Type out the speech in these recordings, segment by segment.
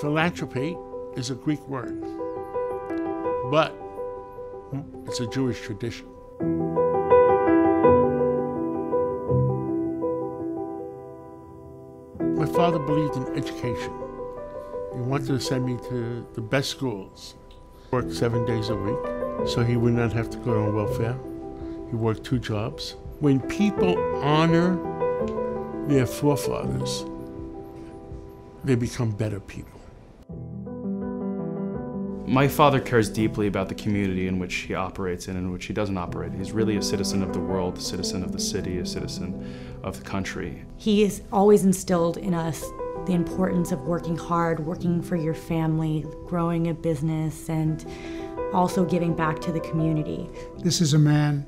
Philanthropy is a Greek word, but it's a Jewish tradition. My father believed in education. He wanted to send me to the best schools. Worked seven days a week, so he would not have to go on welfare. He worked two jobs. When people honor their forefathers, they become better people. My father cares deeply about the community in which he operates in and in which he doesn't operate. He's really a citizen of the world, a citizen of the city, a citizen of the country. He has always instilled in us the importance of working hard, working for your family, growing a business, and also giving back to the community. This is a man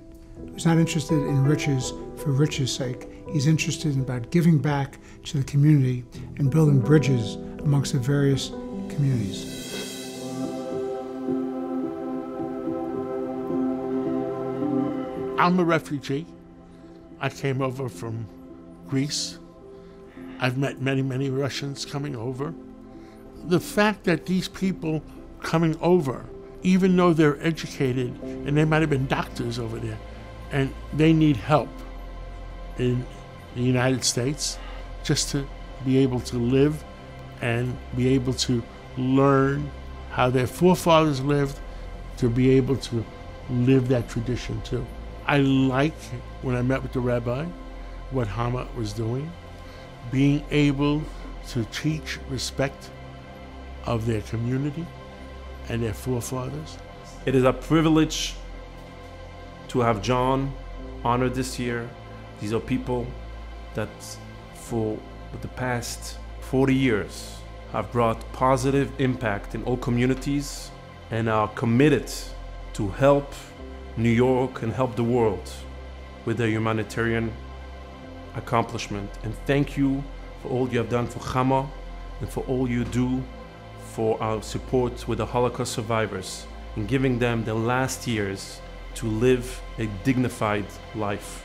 who's not interested in riches for riches' sake. He's interested in about giving back to the community and building bridges amongst the various communities. I'm a refugee. I came over from Greece. I've met many, many Russians coming over. The fact that these people coming over, even though they're educated and they might have been doctors over there, and they need help in the United States just to be able to live and be able to learn how their forefathers lived, to be able to live that tradition too. I like when I met with the rabbi what Chamah was doing, being able to teach respect of their community and their forefathers. It is a privilege to have John honored this year. These are people that for the past 40 years have brought positive impact in all communities and are committed to help New York and help the world with their humanitarian accomplishment. And thank you for all you have done for Chamah and for all you do for our support with the Holocaust survivors and giving them the last years to live a dignified life.